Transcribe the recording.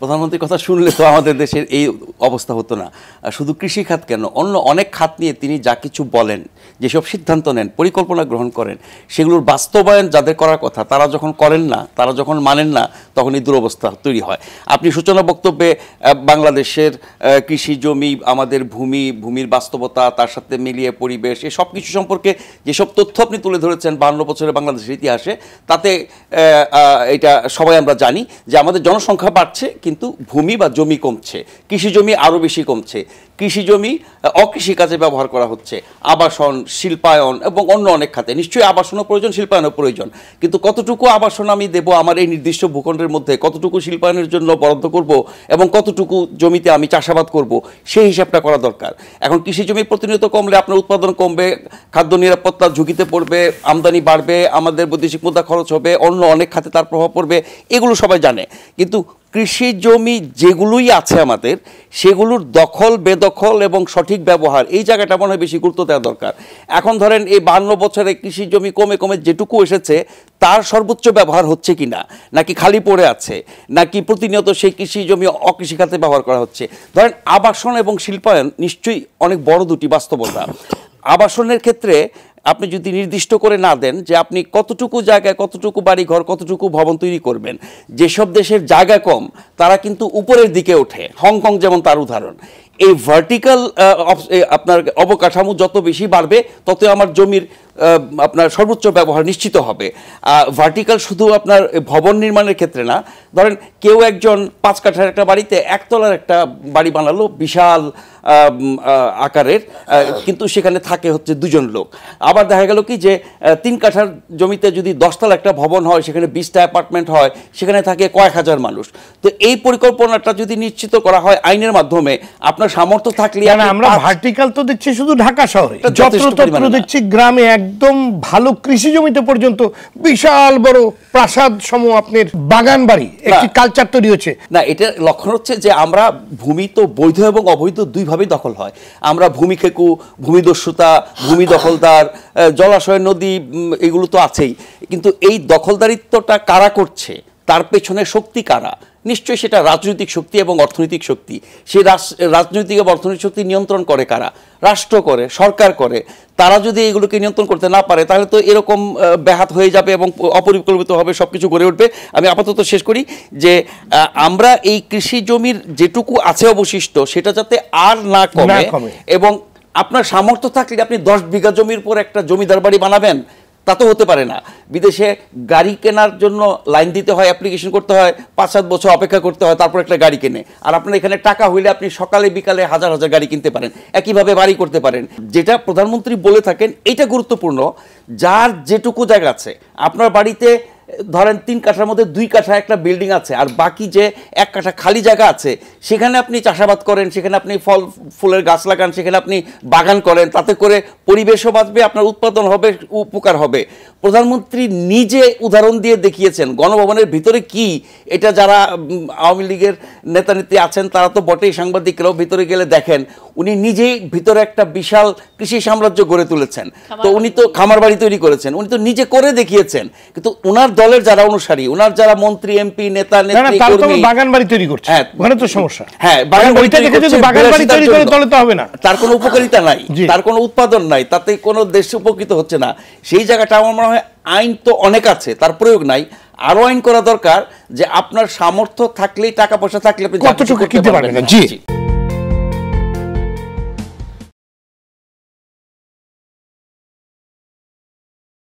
প্রধানমন্ত্রীর কথা শুনলে তো আমাদের দেশের এই অবস্থা হতো না। শুধু কৃষি খাত কেন? অন্য অনেক খাত নিয়ে তিনি যা কিছু বলেন, যেসব সিদ্ধান্ত নেন, পরিকল্পনা গ্রহণ করেন, সেগুলোর বাস্তবায়ন যাদের করার কথা, তারা যখন করেন না, তারা যখন মানেন না, তখন এই দুরবস্থা তৈরি হয়। আপনি সূচনা বক্তব্যে বাংলাদেশের কৃষি জমি, আমাদের ভূমি, ভূমির বাস্তবতা, তার সাথে মিলিয়ে পরিবেশ এই সব কিছু সম্পর্কে যেসব তথ্য আপনি তুলে ধরেছেন বান্ন বছরের বাংলাদেশের ইতিহাসে, তাতে এটা সবাই আমরা জানি যে আমাদের জনসংখ্যা বাড়ছে কিন্তু ভূমি বা জমি কমছে কৃষি জমি আরও বেশি কমছে কৃষি জমি আহ, অকৃষি কাজে ব্যবহার করা হচ্ছে আবাসন শিল্পায়ন এবং অন্য অনেক খাতে। নিশ্চয়ই আবাসনও প্রয়োজন শিল্পায়নও প্রয়োজন কিন্তু কতটুকু আবাসন আমি দেব আমার এই নির্দিষ্ট ভূখণ্ডের মধ্যে? কতটুকু শিল্পায়নের জন্য বরাদ্দ করব এবং কতটুকু জমিতে আমি চাষাবাদ করব? সেই হিসাবটা করা দরকার। এখন কৃষি জমি প্রতিনিয়ত কমলে আপনার উৎপাদন কমবে খাদ্য নিরাপত্তার ঝুঁকিতে পড়বে আমদানি বাড়বে আমাদের বৈদেশিক মুদ্রা খরচ হবে অন্য অনেক খাতে তার প্রভাব পড়বে এগুলো সবাই জানে। কিন্তু কৃষি জমি যেগুলোই আছে আমাদের, সেগুলোর দখল, বেদখল এবং সঠিক ব্যবহার, এই জায়গাটা মনে হয় বেশি গুরুত্ব দেওয়া দরকার। এখন ধরেন এই বান্ন বছরে কৃষি জমি কমে কমে যেটুকু এসেছে, তার সর্বোচ্চ ব্যবহার হচ্ছে কি না নাকি খালি পড়ে আছে? নাকি প্রতিনিয়ত সেই কৃষি জমি অকৃষি খাতে ব্যবহার করা হচ্ছে? ধরেন আবাসন এবং শিল্পায়ন নিশ্চয়ই অনেক বড় দুটি বাস্তবতা। আবাসনের ক্ষেত্রে আপনি যদি নির্দিষ্ট করে না দেন যে আপনি কতটুকু জায়গায়, কতটুকু বাড়ি ঘর কতটুকু ভবন তৈরি করবেন, যেসব দেশের জায়গা কম, তারা কিন্তু উপরের দিকে ওঠে। হংকং যেমন তার উদাহরণ। এই ভার্টিক্যাল আপনার অবকাঠামো যত বেশি বাড়বে তত আমার জমির আপনার সর্বোচ্চ ব্যবহার নিশ্চিত হবে। ভার্টিক্যাল শুধু আপনার ভবন নির্মাণের ক্ষেত্রে না ধরেন কেউ একজন পাঁচ কাঠার একটা বাড়িতে একতলার একটা বাড়ি বানালো বিশাল আকারের কিন্তু সেখানে থাকে হচ্ছে দুজন লোক। আবার দেখা গেল কি যে তিন কাঠার জমিতে যদি দশতলা একটা ভবন হয় সেখানে বিশটা অ্যাপার্টমেন্ট হয় সেখানে থাকে কয়েক হাজার মানুষ। তো এই পরিকল্পনাটা যদি নিশ্চিত করা হয় আইনের মাধ্যমে আপনার সামর্থ্য থাকলে আমরা ভার্টিক্যাল তো দেখছি শুধু ঢাকা শহরে। যত্রতত্র দেখছি গ্রামে একদম ভালো কৃষি জমিতে পর্যন্ত বিশাল বড় প্রাসাদ সম আপনার বাগান বাড়ি একটি কালচার তৈরি হচ্ছে। না এটা লক্ষণ হচ্ছে যে আমরা ভূমি তো বৈধ এবং অবৈধ দুইভাবেই দখল হয়। আমরা ভূমি খেকু ভূমিদস্যুতা ভূমি দখলদার জলাশয় নদী এগুলো তো আছেই। কিন্তু এই দখলদারিত্বটা কারা করছে? তার পেছনে শক্তি কারা? নিশ্চয়ই সেটা রাজনৈতিক শক্তি এবং অর্থনৈতিক শক্তি। সেই রাজনৈতিক এবং অর্থনৈতিক শক্তি নিয়ন্ত্রণ করে কারা? রাষ্ট্র করে সরকার করে। তারা যদি এগুলোকে নিয়ন্ত্রণ করতে না পারে তাহলে তো এরকম ব্যাহাত হয়ে যাবে এবং অপরিকল্পিতভাবে সব কিছু গড়ে উঠবে। আমি আপাতত শেষ করি যে আমরা এই কৃষি জমির যেটুকু আছে অবশিষ্ট সেটা যাতে আর না কমে কমে। এবং আপনার সামর্থ্য থাকলে আপনি দশ বিঘা জমির পর একটা জমিদার বাড়ি বানাবেন। তা তো হতে পারে না। বিদেশে গাড়ি কেনার জন্য লাইন দিতে হয় অ্যাপ্লিকেশন করতে হয় পাঁচ সাত বছর অপেক্ষা করতে হয়, তারপর একটা গাড়ি কেনে। আর আপনার এখানে টাকা হইলে আপনি সকালে, বিকালে হাজার হাজার গাড়ি কিনতে পারেন। একইভাবে বাড়ি করতে পারেন। যেটা প্রধানমন্ত্রী বলে থাকেন এটা গুরুত্বপূর্ণ। যার যেটুকু জায়গা আছে, আপনার বাড়িতে ধরেন তিন কাঠার মধ্যে দুই কাঠা একটা বিল্ডিং আছে আর বাকি যে এক কাঠা খালি জায়গা আছে সেখানে আপনি চাষাবাদ করেন সেখানে আপনি ফল ফুলের গাছ লাগান সেখানে আপনি বাগান করেন তাতে করে পরিবেশও বাঁচবে আপনার উৎপাদন হবে উপকার হবে। প্রধানমন্ত্রী নিজে উদাহরণ দিয়ে দেখিয়েছেন গণভবনের ভিতরে কি? এটা যারা আওয়ামী লীগের নেতা নেত্রী আছেন তারা তো বটেই সাংবাদিকরাও ভিতরে গেলে দেখেন উনি নিজেই ভিতরে একটা বিশাল কৃষি সাম্রাজ্য গড়ে তুলেছেন। তো উনি তো খামার বাড়ি তৈরি করেছেন উনি তো নিজে করে দেখিয়েছেন কিন্তু ওনার দলের যারা অনুসারী ওনার যারা মন্ত্রী এমপি নেতা না না নেত্রী তার তো কর্মী বাগান বাড়ি তৈরি করছে। হ্যাঁ। ওখানে তো সমস্যা। হ্যাঁ বাগান বাড়ি তৈরি করছে বাগান বাড়ি তৈরি করে বিলাসিতার তো হবে না। তার কোনো উপকারিতা নাই তার কোনো উৎপাদন নাই তাতে কোনো দেশ উপকৃত হচ্ছে না। সেই জায়গাটা আমার মনে হয় আইন তো অনেক আছে তার প্রয়োগ নাই। আরও আইন করা দরকার যে আপনার সামর্থ্য থাকলেই টাকা পয়সা থাকলে আপনি যা কতটুকু কিনতে পারবেন পারবেন। জি।